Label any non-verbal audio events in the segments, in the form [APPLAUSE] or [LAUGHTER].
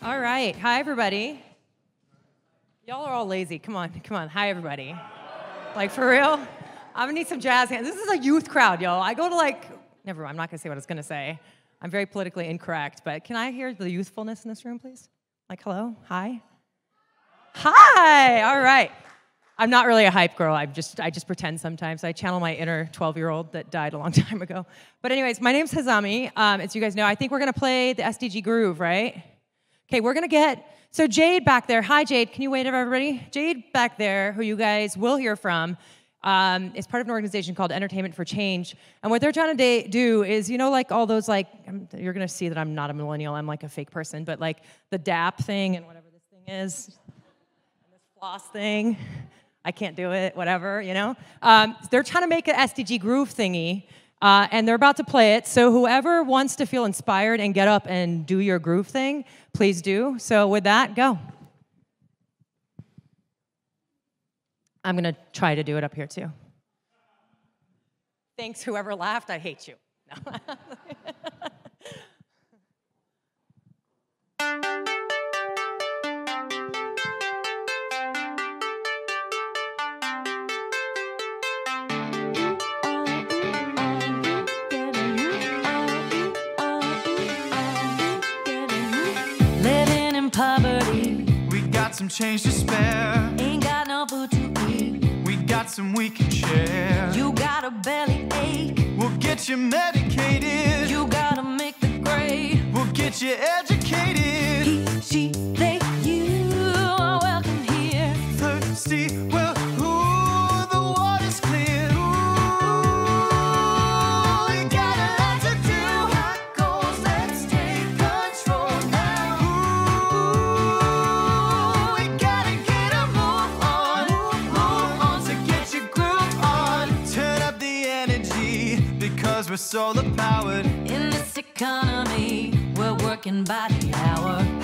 All right. Hi, everybody. Y'all are all lazy. Come on, come on. Hi, everybody. Like, for real? I'm gonna need some jazz hands. This is a youth crowd, y'all. I go to like, never mind, I'm not gonna say what I was gonna say. I'm very politically incorrect, but can I hear the youthfulness in this room, please? Like, hello? Hi? Hi! All right. I'm not really a hype girl. I just I just pretend sometimes. I channel my inner 12-year-old that died a long [LAUGHS] time ago. But anyways, my name's Hazami. Um, as you guys know, I think we're gonna play the SDG Groove, right? Okay, we're gonna get so Jade back there. Hi, Jade. Can you wait, everybody? Jade back there, who you guys will hear from, um, is part of an organization called Entertainment for Change. And what they're trying to do is, you know, like all those like I'm, you're gonna see that I'm not a millennial. I'm like a fake person, but like the DAP thing and whatever this thing is, and this floss thing. I can't do it, whatever, you know? Um, they're trying to make an SDG groove thingy, uh, and they're about to play it. So whoever wants to feel inspired and get up and do your groove thing, please do. So with that, go. I'm gonna try to do it up here too. Thanks, whoever laughed. I hate you. No. [LAUGHS] change to solar powered. In this economy, we're working by the hour.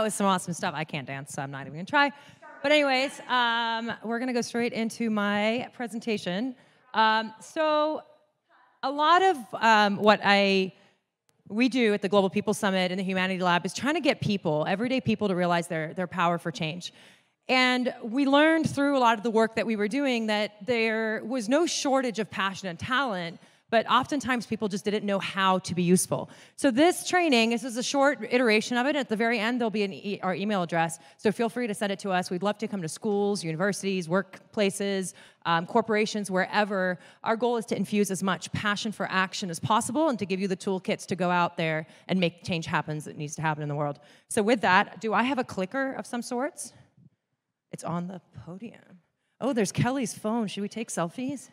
That was some awesome stuff. I can't dance, so I'm not even gonna try. But anyways, um, we're gonna go straight into my presentation. Um, so, a lot of um, what I we do at the Global People Summit and the Humanity Lab is trying to get people, everyday people, to realize their, their power for change. And we learned through a lot of the work that we were doing that there was no shortage of passion and talent, but oftentimes people just didn't know how to be useful. So this training, this is a short iteration of it. At the very end, there'll be e- our email address. So feel free to send it to us. We'd love to come to schools, universities, workplaces, um, corporations, wherever. Our goal is to infuse as much passion for action as possible and to give you the toolkits to go out there and make change happen that needs to happen in the world. So with that, do I have a clicker of some sorts? It's on the podium. Oh, there's Kelly's phone. Should we take selfies?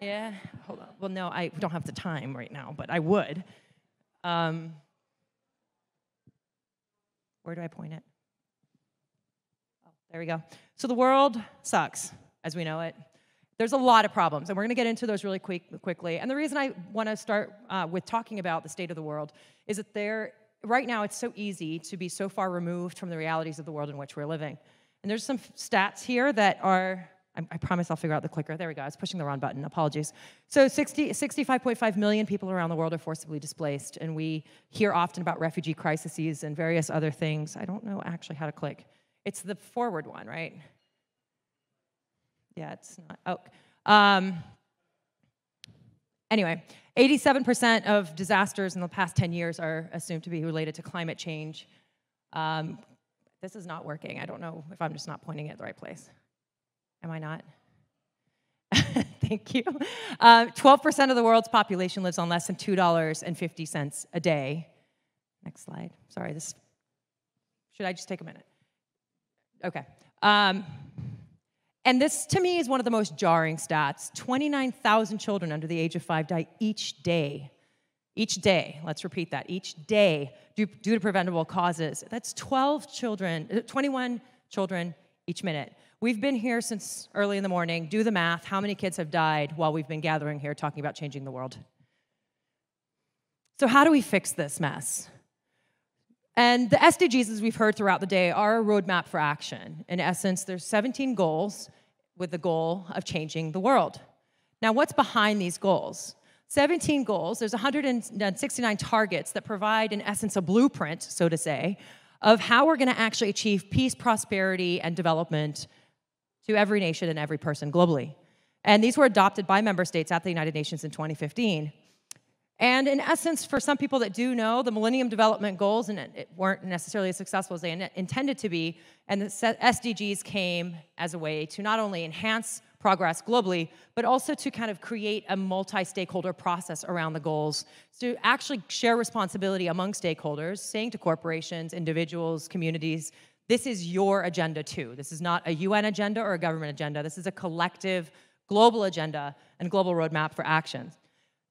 Yeah. Hold on. Well, no, I don't have the time right now, but I would. Um, where do I point it? Oh, there we go. So the world sucks as we know it. There's a lot of problems, and we're going to get into those really quick, quickly. And the reason I want to start uh, with talking about the state of the world is that there, right now, it's so easy to be so far removed from the realities of the world in which we're living. And there's some stats here that are I, promise I'll figure out the clicker. There we go. I was pushing the wrong button. Apologies. So 60, 65.5 million people around the world are forcibly displaced, and we hear often about refugee crises and various other things. I don't know actually how to click. It's the forward one, right? Yeah, it's not. Oh. Um, anyway, 87% of disasters in the past 10 years are assumed to be related to climate change. Um, this is not working. I don't know if I'm just not pointing at the right place. Am I not? [LAUGHS] Thank you. Uh, 12% of the world's population lives on less than $2.50 a day. Next slide. Sorry, this. Should I just take a minute? Okay. Um, and this, to me, is one of the most jarring stats 29,000 children under the age of five die each day. Each day, let's repeat that, each day due, due to preventable causes. That's 12 children, uh, 21 children each minute. We've been here since early in the morning. Do the math. How many kids have died while we've been gathering here talking about changing the world? So, how do we fix this mess? And the SDGs, as we've heard throughout the day, are a roadmap for action. In essence, there's 17 goals with the goal of changing the world. Now, what's behind these goals? 17 goals, there's 169 targets that provide, in essence, a blueprint, so to say, of how we're going to actually achieve peace, prosperity, and development to every nation and every person globally. And these were adopted by member states at the United Nations in 2015. And in essence, for some people that do know, the Millennium Development Goals and it weren't necessarily as successful as they intended to be, and the SDGs came as a way to not only enhance progress globally, but also to kind of create a multi-stakeholder process around the goals, to actually share responsibility among stakeholders, saying to corporations, individuals, communities, this is your agenda too. This is not a UN agenda or a government agenda. This is a collective global agenda and global roadmap for action.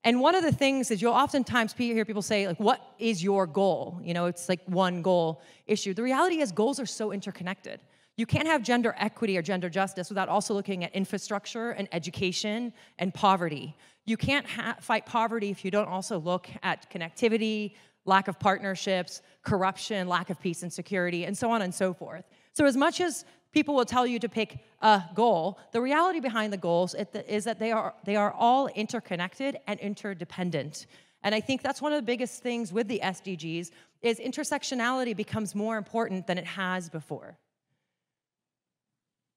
And one of the things is you'll oftentimes hear people say, like, what is your goal? You know, it's like one goal issue. The reality is goals are so interconnected. You can't have gender equity or gender justice without also looking at infrastructure and education and poverty. You can't fight poverty if you don't also look at connectivity, lack of partnerships, corruption, lack of peace and security, and so on and so forth. So, as much as people will tell you to pick a goal, the reality behind the goals is that they are, they are all interconnected and interdependent. And I think that's one of the biggest things with the SDGs is intersectionality becomes more important than it has before.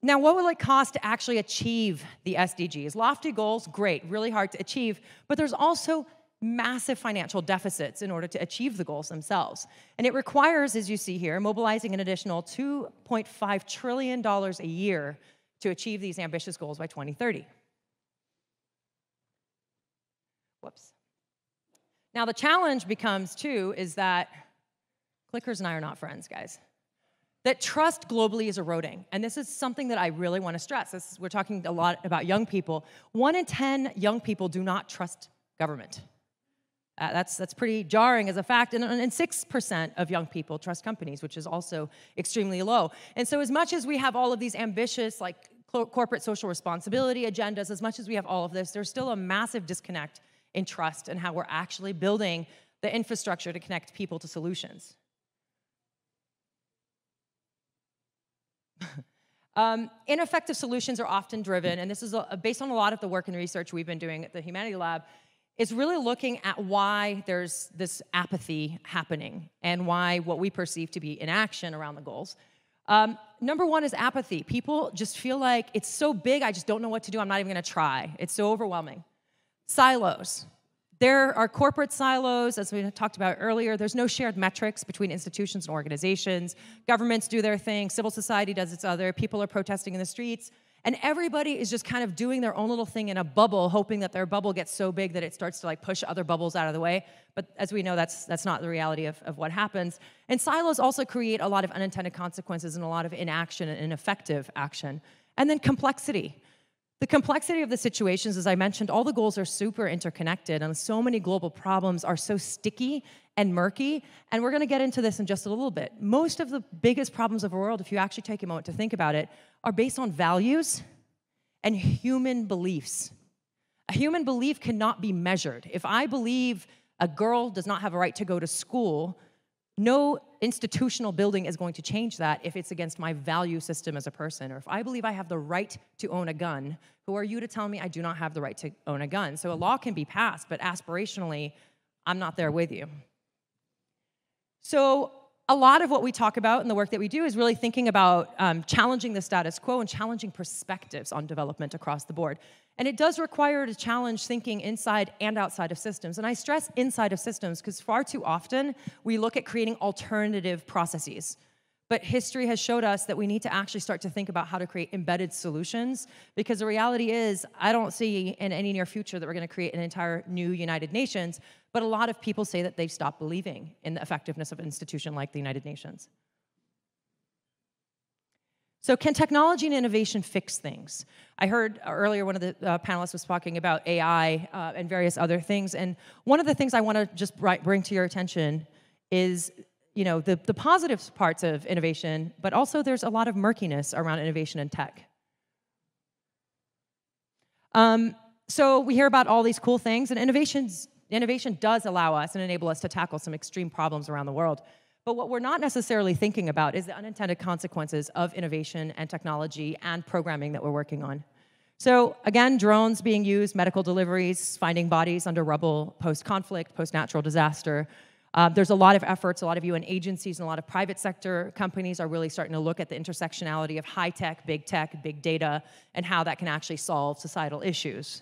Now, what will it cost to actually achieve the SDGs? Lofty goals, great, really hard to achieve, but there's also massive financial deficits in order to achieve the goals themselves. And it requires, as you see here, mobilizing an additional $2.5 trillion a year to achieve these ambitious goals by 2030. Whoops. Now, the challenge becomes, too, is that clickers and I are not friends, guys. That trust globally is eroding. And this is something that I really want to stress. Is, we're talking a lot about young people. One in 10 young people do not trust government. Uh, that's, that's pretty jarring as a fact. And, and 6% of young people trust companies, which is also extremely low. And so, as much as we have all of these ambitious, like corporate social responsibility agendas, as much as we have all of this, there's still a massive disconnect in trust and how we're actually building the infrastructure to connect people to solutions. [LAUGHS] um, ineffective solutions are often driven, and this is a, based on a lot of the work and research we've been doing at the Humanity Lab, is really looking at why there's this apathy happening and why what we perceive to be inaction around the goals. Um, number one is apathy. People just feel like it's so big, I just don't know what to do. I'm not even gonna try. It's so overwhelming. Silos. There are corporate silos, as we talked about earlier. There's no shared metrics between institutions and organizations. Governments do their thing, civil society does its other, people are protesting in the streets. And everybody is just kind of doing their own little thing in a bubble, hoping that their bubble gets so big that it starts to like push other bubbles out of the way. But as we know, that's, that's not the reality of, of what happens. And silos also create a lot of unintended consequences and a lot of inaction and ineffective action. And then complexity. The complexity of the situations, as I mentioned, all the goals are super interconnected, and so many global problems are so sticky and murky. And we're going to get into this in just a little bit. Most of the biggest problems of the world, if you actually take a moment to think about it, are based on values and human beliefs. A human belief cannot be measured. If I believe a girl does not have a right to go to school, no institutional building is going to change that if it's against my value system as a person. Or if I believe I have the right to own a gun, who are you to tell me I do not have the right to own a gun? So a law can be passed, but aspirationally, I'm not there with you. So a lot of what we talk about in the work that we do is really thinking about um, challenging the status quo and challenging perspectives on development across the board. And it does require to challenge thinking inside and outside of systems. And I stress inside of systems because far too often we look at creating alternative processes. But history has showed us that we need to actually start to think about how to create embedded solutions because the reality is, I don't see in any near future that we're going to create an entire new United Nations, but a lot of people say that they've stopped believing in the effectiveness of an institution like the United Nations. So, can technology and innovation fix things? I heard earlier one of the uh, panelists was talking about AI uh, and various other things. And one of the things I want to just bring to your attention is you know, the, the positive parts of innovation, but also there's a lot of murkiness around innovation and tech. Um, so we hear about all these cool things, and innovations, innovation does allow us and enable us to tackle some extreme problems around the world. But what we're not necessarily thinking about is the unintended consequences of innovation and technology and programming that we're working on. So again, drones being used, medical deliveries, finding bodies under rubble post-conflict, post-natural disaster, uh, there's a lot of efforts, a lot of UN agencies and a lot of private sector companies are really starting to look at the intersectionality of high tech, big tech, big data, and how that can actually solve societal issues.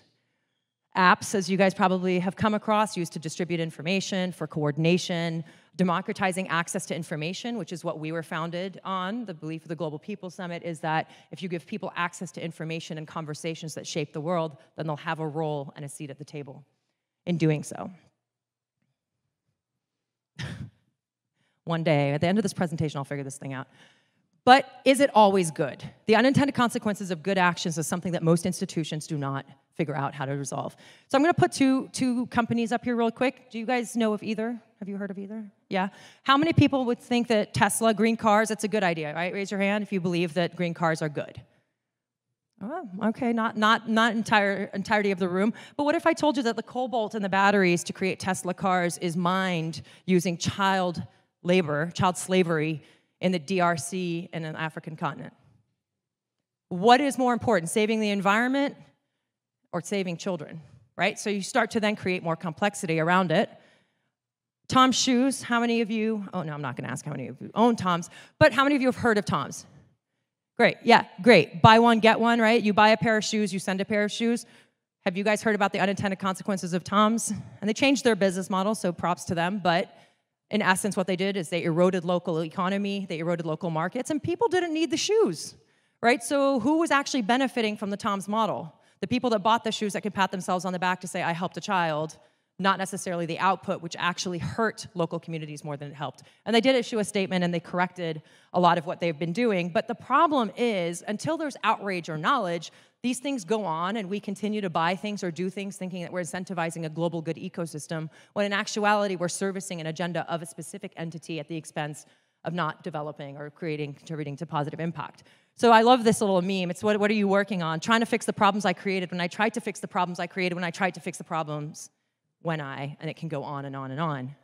Apps, as you guys probably have come across, used to distribute information for coordination, democratizing access to information, which is what we were founded on. The belief of the Global People Summit is that if you give people access to information and conversations that shape the world, then they'll have a role and a seat at the table in doing so. [LAUGHS] One day, at the end of this presentation, I'll figure this thing out. But is it always good? The unintended consequences of good actions is something that most institutions do not figure out how to resolve. So I'm going to put two, two companies up here real quick. Do you guys know of either? Have you heard of either? Yeah? How many people would think that Tesla, green cars, that's a good idea, right? Raise your hand if you believe that green cars are good. Oh, okay, not, not, not entire, entirety of the room. But what if I told you that the cobalt in the batteries to create Tesla cars is mined using child labor, child slavery in the DRC and in the African continent? What is more important, saving the environment or saving children, right? So you start to then create more complexity around it. Tom's shoes, how many of you, oh no, I'm not gonna ask how many of you own Tom's, but how many of you have heard of Tom's? Great, yeah, great. Buy one, get one, right? You buy a pair of shoes, you send a pair of shoes. Have you guys heard about the unintended consequences of Tom's? And they changed their business model, so props to them. But in essence, what they did is they eroded local economy, they eroded local markets, and people didn't need the shoes, right? So who was actually benefiting from the Tom's model? The people that bought the shoes that could pat themselves on the back to say, I helped a child, not necessarily the output, which actually hurt local communities more than it helped. And they did issue a statement and they corrected a lot of what they've been doing. But the problem is, until there's outrage or knowledge, these things go on and we continue to buy things or do things thinking that we're incentivizing a global good ecosystem, when in actuality, we're servicing an agenda of a specific entity at the expense of not developing or creating, contributing to positive impact. So I love this little meme. It's what, what are you working on? Trying to fix the problems I created when I tried to fix the problems I created when I tried to fix the problems when I, and it can go on and on and on.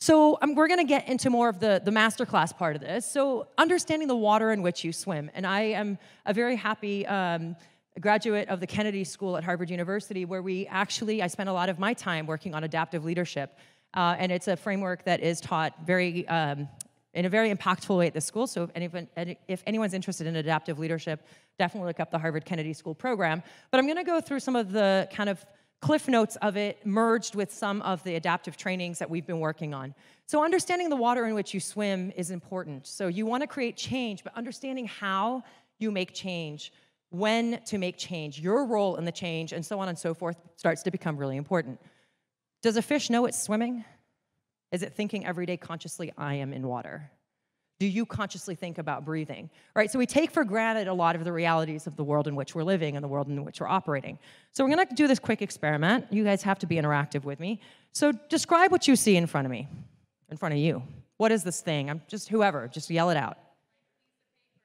So um, we're going to get into more of the, the masterclass part of this. So understanding the water in which you swim. And I am a very happy um, graduate of the Kennedy School at Harvard University, where we actually, I spent a lot of my time working on adaptive leadership. Uh, and it's a framework that is taught very um, in a very impactful way at the school. So if, anyone, if anyone's interested in adaptive leadership, definitely look up the Harvard Kennedy School program. But I'm going to go through some of the kind of cliff notes of it merged with some of the adaptive trainings that we've been working on. So understanding the water in which you swim is important. So you want to create change, but understanding how you make change, when to make change, your role in the change, and so on and so forth starts to become really important. Does a fish know it's swimming? Is it thinking every day consciously, I am in water? Do you consciously think about breathing? Right? So we take for granted a lot of the realities of the world in which we're living and the world in which we're operating. So we're going to do this quick experiment. You guys have to be interactive with me. So describe what you see in front of me, in front of you. What is this thing? I'm just whoever, just yell it out.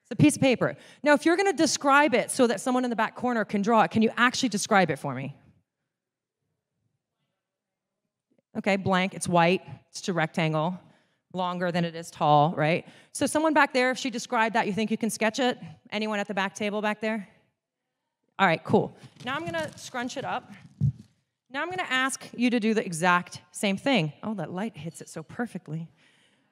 It's a piece of paper. Now, if you're going to describe it so that someone in the back corner can draw it, can you actually describe it for me? Okay, blank, it's white, it's a rectangle. Longer than it is tall, right? So someone back there, if she described that, you think you can sketch it? Anyone at the back table back there? All right, cool. Now I'm gonna scrunch it up. Now I'm gonna ask you to do the exact same thing. Oh, that light hits it so perfectly.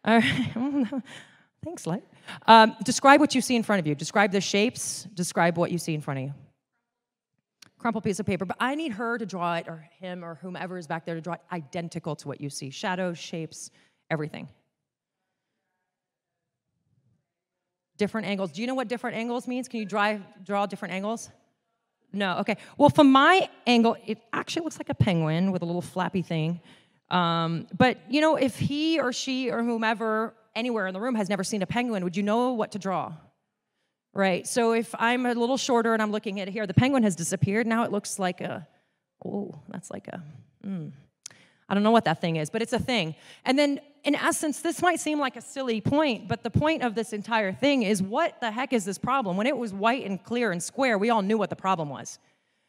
All right. [LAUGHS] Thanks, light. Um, describe what you see in front of you. Describe the shapes. Describe what you see in front of you. Crumpled piece of paper. But I need her to draw it, or him, or whomever is back there to draw it identical to what you see. Shadows, shapes, everything. Different angles. Do you know what different angles means? Can you draw, draw different angles? No, okay. Well, from my angle, it actually looks like a penguin with a little flappy thing. Um, but, you know, if he or she or whomever anywhere in the room has never seen a penguin, would you know what to draw? Right. So if I'm a little shorter and I'm looking at here, the penguin has disappeared. Now it looks like a, oh, that's like a, mm, I don't know what that thing is, but it's a thing. And then, in essence, this might seem like a silly point, but the point of this entire thing is what the heck is this problem? When it was white and clear and square, we all knew what the problem was.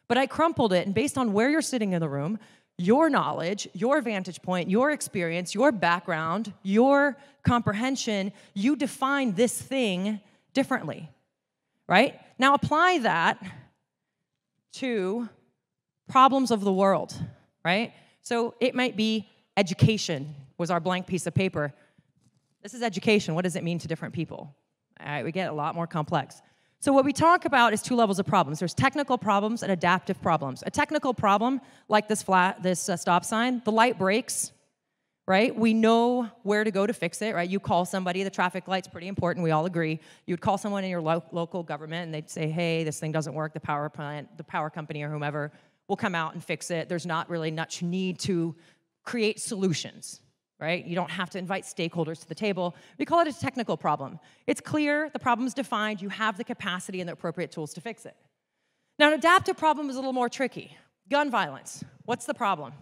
But I crumpled it, and based on where you're sitting in the room, your knowledge, your vantage point, your experience, your background, your comprehension, you define this thing differently, right? Now apply that to problems of the world, right? So it might be education was our blank piece of paper. This is education. What does it mean to different people? All right, we get a lot more complex. So what we talk about is two levels of problems. There's technical problems and adaptive problems. A technical problem, like this flat, this uh, stop sign, the light breaks, right? We know where to go to fix it, right? You call somebody, the traffic light's pretty important, we all agree. You would call someone in your lo- local government and they'd say, hey, this thing doesn't work, the power plant, the power company or whomever will come out and fix it. There's not really much need to create solutions, right? You don't have to invite stakeholders to the table. We call it a technical problem. It's clear, the problem's defined, you have the capacity and the appropriate tools to fix it. Now, an adaptive problem is a little more tricky. Gun violence. What's the problem?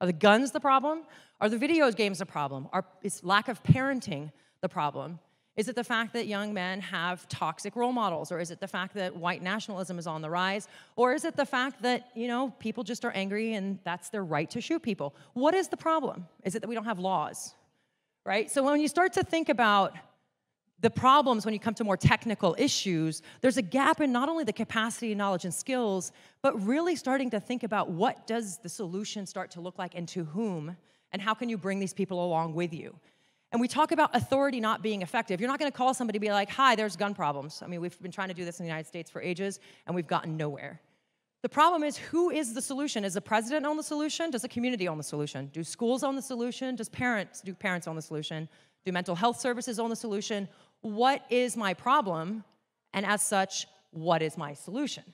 Are the guns the problem? Are the video games the problem? Are, is lack of parenting the problem? Is it the fact that young men have toxic role models? Or is it the fact that white nationalism is on the rise? Or is it the fact that, you know, people just are angry and that's their right to shoot people? What is the problem? Is it that we don't have laws? Right? So when you start to think about the problems when you come to more technical issues, there's a gap in not only the capacity, knowledge, and skills, but really starting to think about what does the solution start to look like and to whom, and how can you bring these people along with you? And we talk about authority not being effective. You're not going to call somebody to be like, hi, there's gun problems. I mean, we've been trying to do this in the United States for ages, and we've gotten nowhere. The problem is who is the solution? Is the president own the solution? Does the community own the solution? Do schools own the solution? Does parents do parents own the solution? Do mental health services own the solution? What is my problem? And as such, what is my solution?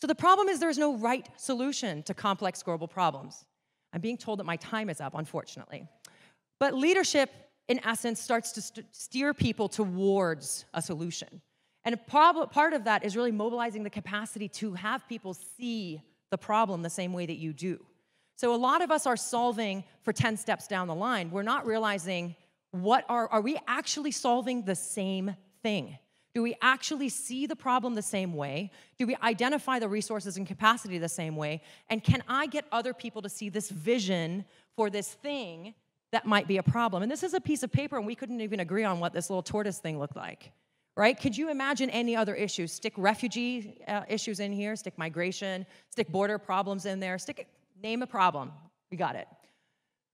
So the problem is there's no right solution to complex global problems. I'm being told that my time is up, unfortunately. But leadership, in essence, starts to st- steer people towards a solution. And part of that is really mobilizing the capacity to have people see the problem the same way that you do. So a lot of us are solving for 10 steps down the line. We're not realizing what are, are we actually solving the same thing? Do we actually see the problem the same way? Do we identify the resources and capacity the same way? And can I get other people to see this vision for this thing that might be a problem? And this is a piece of paper, and we couldn't even agree on what this little tortoise thing looked like, right? Could you imagine any other issues? Stick refugee uh, issues in here, stick migration, stick border problems in there, stick name a problem. We got it.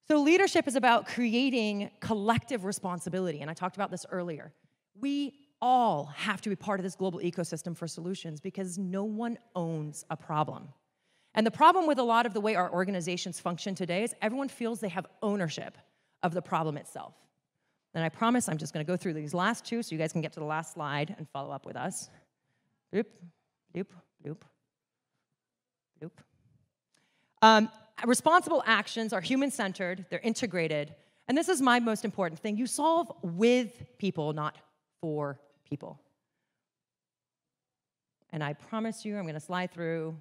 So, leadership is about creating collective responsibility. And I talked about this earlier. We all have to be part of this global ecosystem for solutions because no one owns a problem. And the problem with a lot of the way our organizations function today is everyone feels they have ownership of the problem itself. And I promise I'm just going to go through these last two so you guys can get to the last slide and follow up with us. Boop, boop, boop, boop. Um, responsible actions are human centered, they're integrated, and this is my most important thing you solve with people, not for people. And I promise you, I'm going to slide through.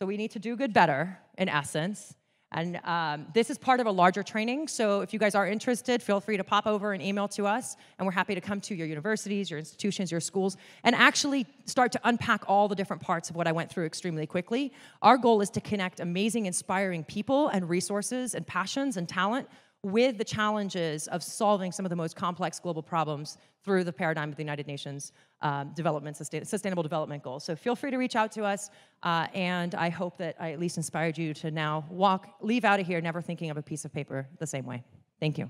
So we need to do good better, in essence. And um, this is part of a larger training. So if you guys are interested, feel free to pop over and email to us. And we're happy to come to your universities, your institutions, your schools, and actually start to unpack all the different parts of what I went through extremely quickly. Our goal is to connect amazing, inspiring people and resources and passions and talent with the challenges of solving some of the most complex global problems through the paradigm of the United Nations um, Development Sustain- Sustainable Development Goals. So feel free to reach out to us, uh, and I hope that I at least inspired you to now walk, leave out of here never thinking of a piece of paper the same way. Thank you.